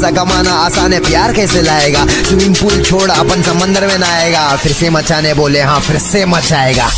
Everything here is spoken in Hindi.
पैसा कमाना आसान है, प्यार कैसे लाएगा? स्विमिंग पूल छोड़, अपन समंदर में नहाएगा। फिर से मचाने बोले हाँ फिर से मचाएगा।